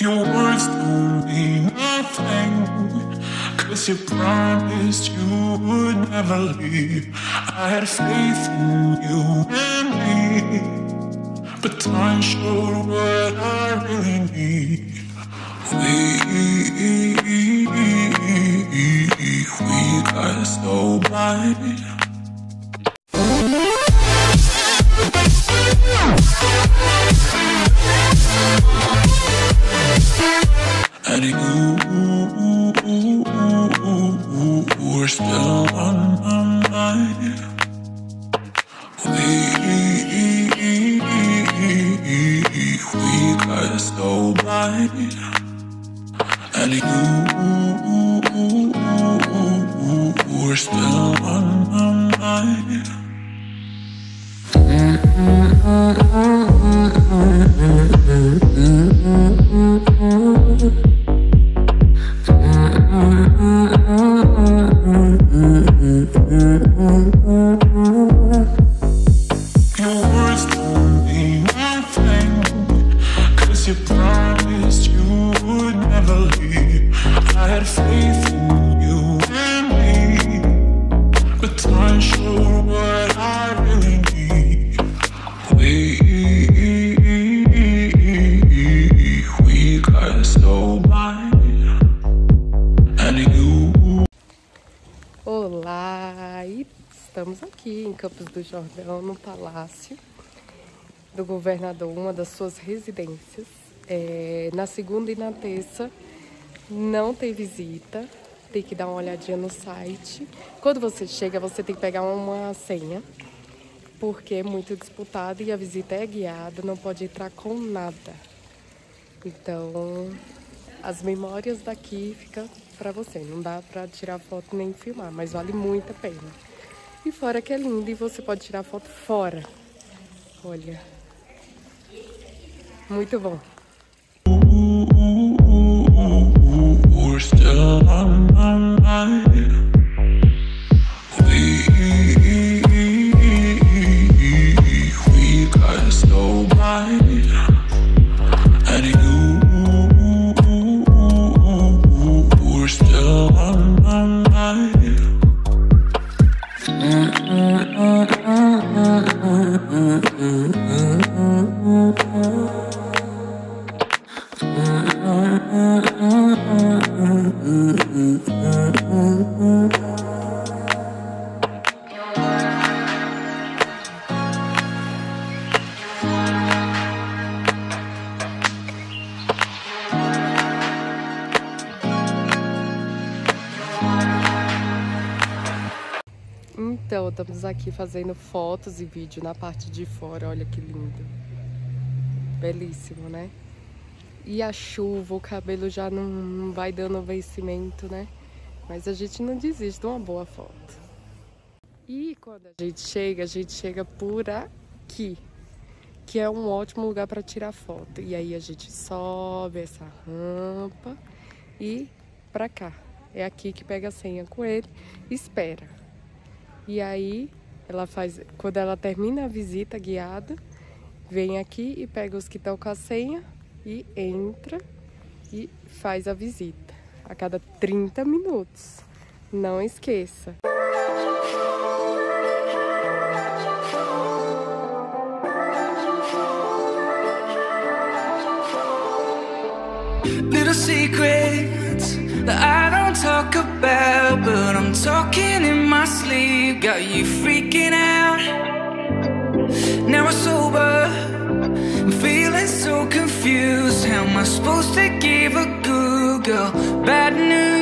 Your words don't mean nothing. Cause you promised you would never leave. I had faith in you and me. But time showed what I really need. We, we got so blind. And you were still on my mind. We, we got so blind. And you were still aqui em Campos do Jordão, no Palácio do Governador, uma das suas residências. É, na segunda e na terça não tem visita, tem que dar uma olhadinha no site. Quando você chega, você tem que pegar uma senha, porque é muito disputado e a visita é guiada, não pode entrar com nada. Então, as memórias daqui ficam para você. Não dá para tirar foto nem filmar, mas vale muito a pena. E fora que é lindo e você pode tirar foto fora. Olha. Muito bom. were still on my mind. Então, estamos aqui fazendo fotos e vídeo na parte de fora. Olha que lindo. Belíssimo, né? E a chuva, o cabelo já não, vai dando vencimento, né? Mas a gente não desiste de uma boa foto. E quando a gente chega, a gente chega por aqui, que é um ótimo lugar para tirar foto. E aí a gente sobe essa rampa e pra cá. É aqui que pega a senha com ele, espera. E aí ela faz, quando ela termina a visita guiada, vem aqui e pega os que estão com a senha e entra e faz a visita a cada 30 minutos. Não esqueça. Little secrets that I don't talk about, but I'm talking in my sleep. Got you freaking out. Now I'm sober, I'm feeling so confused. How am I supposed to give a good girl bad news?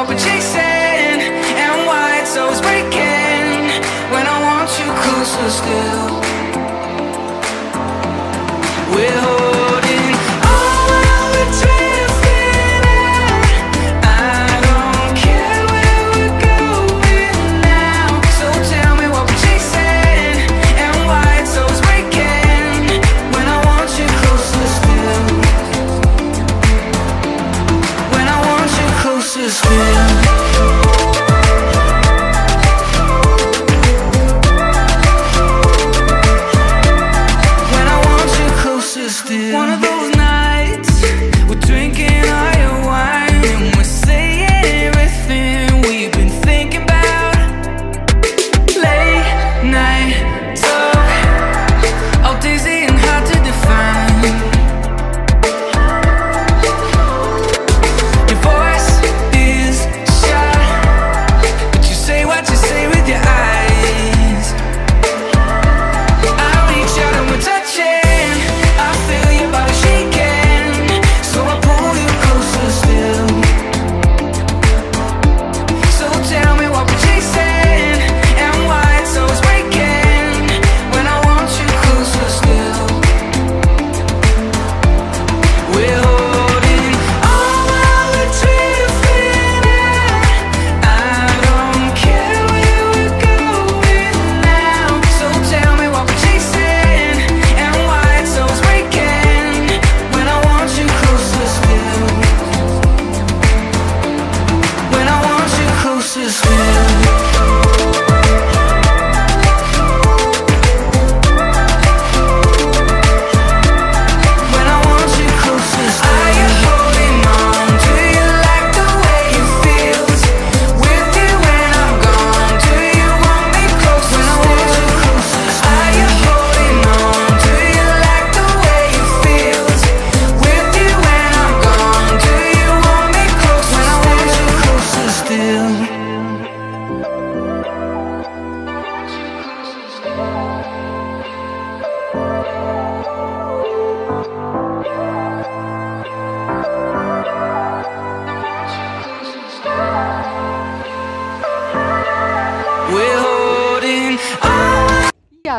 what would she?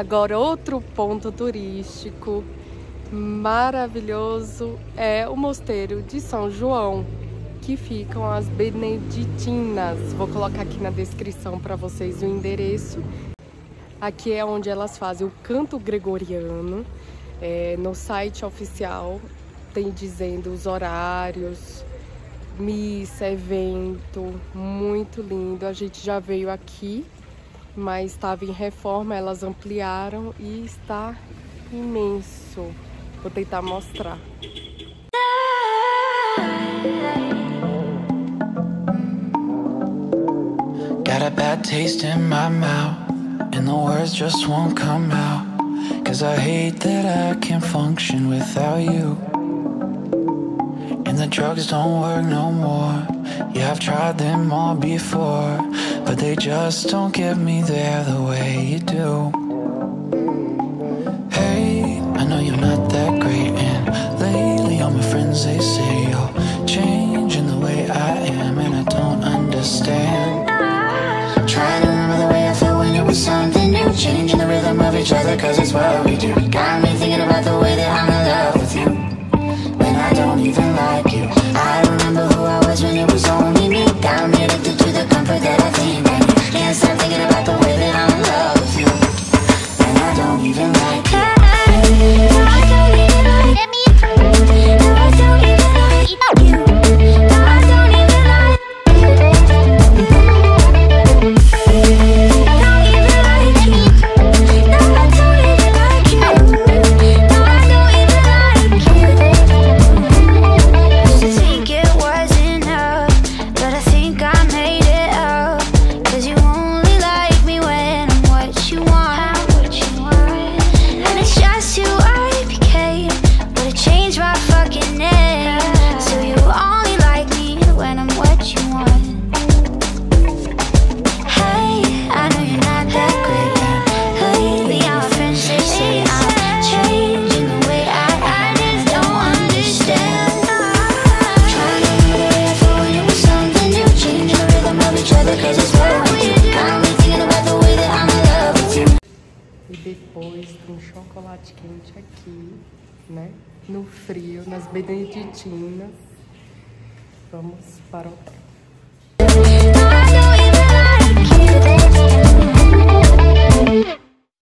Agora outro ponto turístico maravilhoso é o mosteiro de São João, que ficam as Beneditinas. Vou colocar aqui na descrição para vocês o endereço. Aqui é onde elas fazem o canto gregoriano. É, no site oficial tem dizendo os horários, missa, evento, muito lindo. A gente já veio aqui, mas estava em reforma, elas ampliaram e está imenso. Vou tentar mostrar. Got a bad taste in my mouth, and the words just won't come out. Cause I hate that I can't function without you. And the drugs don't work no more. Yeah, I've tried them all before, but they just don't get me there the way you do. Hey, I know you're not that great, and lately all my friends they say you're changing the way I am, and I don't understand. Trying to remember the way I felt when it was something new, changing the rhythm of each other, cause it's what we do. Got me thinking about the way that I'm E depois um chocolate quente aqui, né? No frio, nas beneditinas. Vamos para o.